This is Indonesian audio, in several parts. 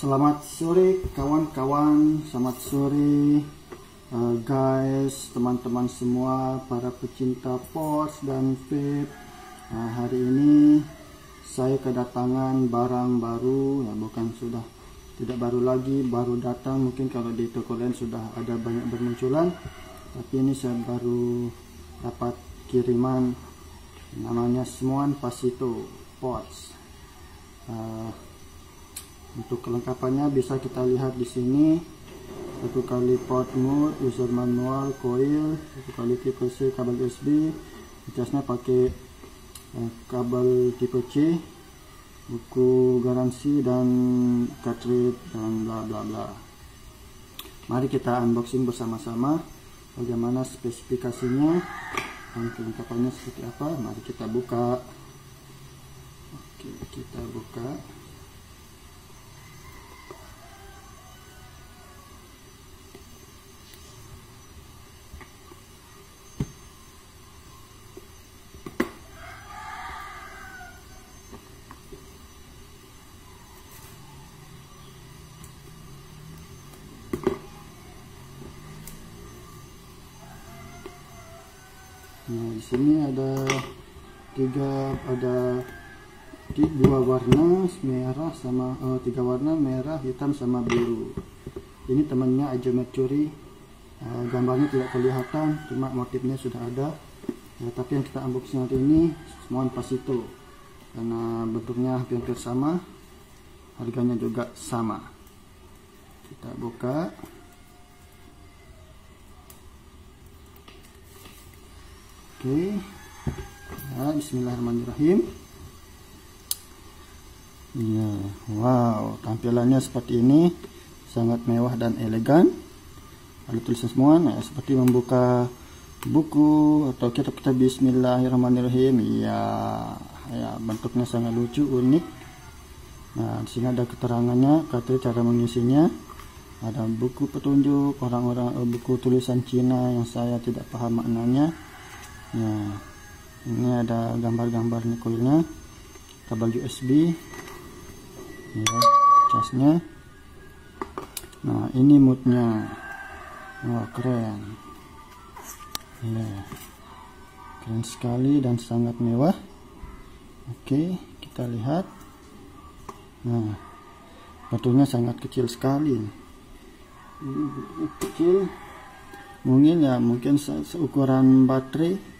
Selamat sore kawan-kawan, selamat sore uh, guys, teman-teman semua, para pecinta pots dan vape. Uh, hari ini saya kedatangan barang baru, ya bukan sudah tidak baru lagi, baru datang. Mungkin kalau di toko lain sudah ada banyak bermunculan, tapi ini saya baru dapat kiriman namanya Smuan Pasito Pots. Uh, untuk kelengkapannya bisa kita lihat di sini satu kali port mode, user manual, coil, satu kali tipe C kabel USB, casnya pakai eh, kabel tipe C, buku garansi dan cartridge dan bla bla bla. Mari kita unboxing bersama-sama bagaimana spesifikasinya dan kelengkapannya seperti apa. Mari kita buka. Oke, kita buka. Nah, di sini ada tiga ada dua warna merah sama oh, tiga warna merah hitam sama biru. Ini temannya aja mercury uh, gambarnya tidak kelihatan cuma motifnya sudah ada. Ya, tapi yang kita unboxing hari ini semua pasito karena bentuknya hampir sama harganya juga sama. Kita buka Oke. Ya, bismillahirrahmanirrahim. Ya, wow, tampilannya seperti ini. Sangat mewah dan elegan. Ada tulisan semua, nah, seperti membuka buku atau kitab-kitab bismillahirrahmanirrahim. Ya, ya, bentuknya sangat lucu, unik. Nah, di sini ada keterangannya, kata cara mengisinya. Ada buku petunjuk orang-orang eh, buku tulisan Cina yang saya tidak paham maknanya Nah, ini ada gambar-gambarnya koilnya, kabel USB, ya, casnya. Nah, ini moodnya, wah keren, ya, keren sekali dan sangat mewah. Oke, kita lihat. Nah, batunya sangat kecil sekali. Kecil, mungkin ya mungkin seukuran baterai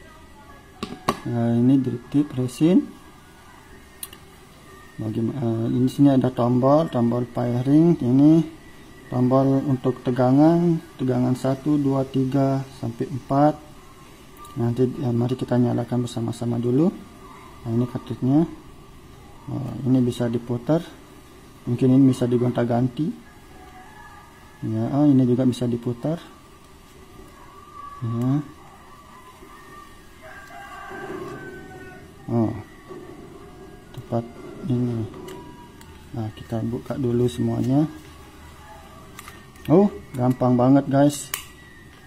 nah, ini drip tip resin bagaimana uh, ini sini ada tombol tombol firing ini tombol untuk tegangan tegangan 1 2 3 sampai 4 nanti ya, mari kita nyalakan bersama-sama dulu. Nah ini kartunya ini bisa diputar. Mungkin ini bisa digonta-ganti. Ya oh, ini juga bisa diputar. Ya oh. Tepat ini. Nah kita buka dulu semuanya. Oh gampang banget guys.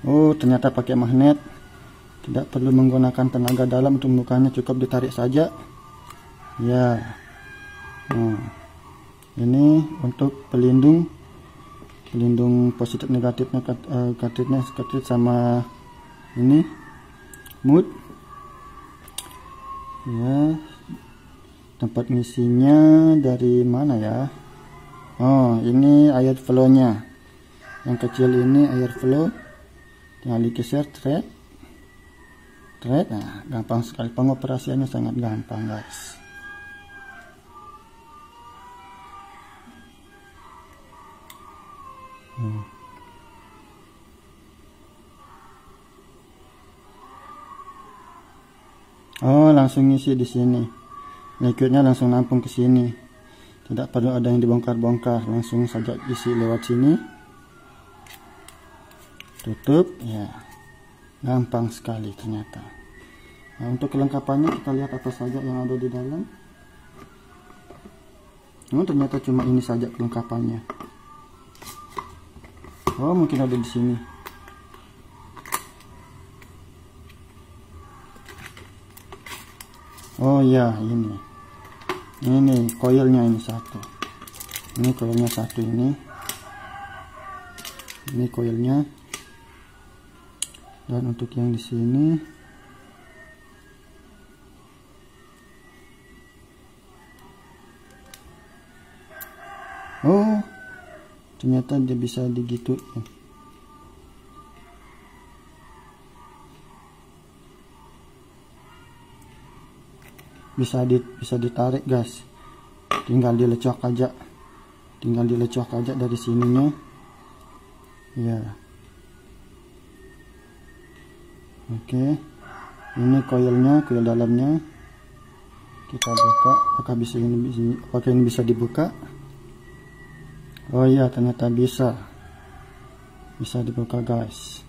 Oh ternyata pakai magnet. Tidak perlu menggunakan tenaga dalam untuk mukanya cukup ditarik saja. Ya. Nah, ini untuk pelindung. Pelindung positif negatifnya kartridnya kartrid sama ini. Mood ya. Tempat ngisinya dari mana ya? Oh ini air flownya. Yang kecil ini air flow. Tinggal digeser thread thread nah gampang sekali. Pengoperasiannya sangat gampang guys. Hmm. Oh, langsung ngisi di sini. Liquidnya langsung nampung ke sini. Tidak perlu ada yang dibongkar-bongkar, langsung saja isi lewat sini. Tutup, ya. Gampang sekali ternyata. Nah, untuk kelengkapannya kita lihat apa saja yang ada di dalam. Oh, ternyata cuma ini saja kelengkapannya. Oh, mungkin ada di sini. Oh iya ini. Ini koilnya ini satu. Ini koilnya satu ini. Ini koilnya. Dan untuk yang di sini. Oh ternyata dia bisa digitu bisa di bisa ditarik guys. Tinggal dilecok aja. Tinggal dilecok aja dari sininya. Ya oke. Ini koilnya koil dalamnya. Kita buka. Apakah bisa ini apakah ini bisa dibuka? Oh iya ternyata bisa. Bisa dibuka guys.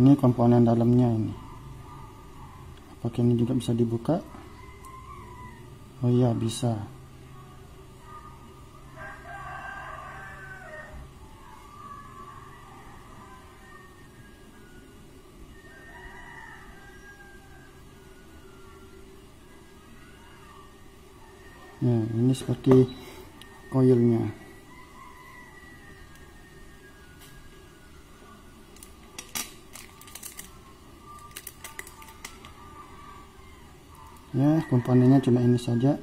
Ini komponen dalamnya ini apakah ini juga bisa dibuka oh iya bisa Nah, ini seperti koilnya. Ya komponennya cuma ini saja.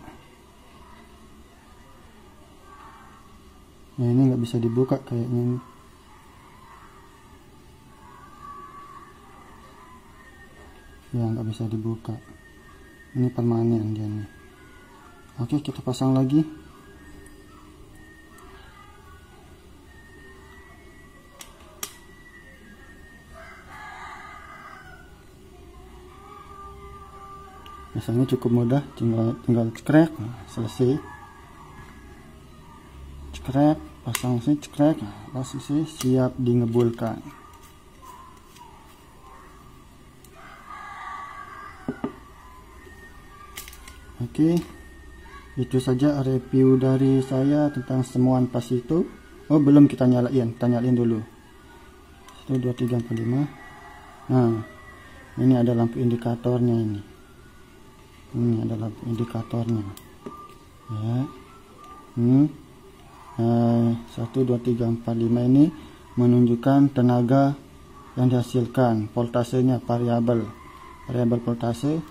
Ya ini nggak bisa dibuka kayaknya ya nggak bisa dibuka. Ini permanen dia nih. Oke kita pasang lagi Misalnya cukup mudah tinggal tinggal cekrek selesai. Cekrek pasang sini cekrek nah, sih siap dingebulkan oke itu saja review dari saya tentang semuan pas itu. Oh belum kita nyalain kita nyalain dulu. 1 2 3 4 5 nah ini ada lampu indikatornya ini ini adalah indikatornya. Ya. Hmm. eh, 1 2 3 4 5 ini menunjukkan tenaga yang dihasilkan voltasenya variabel. Variabel voltase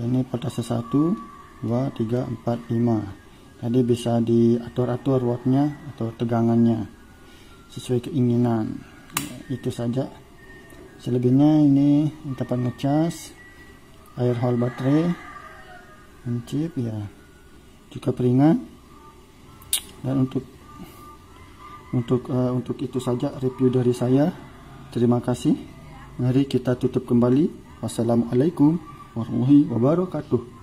ini voltase 1 2 3 4 5 jadi bisa diatur-atur wattnya atau tegangannya sesuai keinginan. Itu saja. Selebihnya ini tempat ngecas air hole baterai mencip ya. Juga peringat. Dan untuk untuk uh, untuk itu saja review dari saya. Terima kasih. Mari kita tutup kembali. Wassalamualaikum warahmatullahi wabarakatuh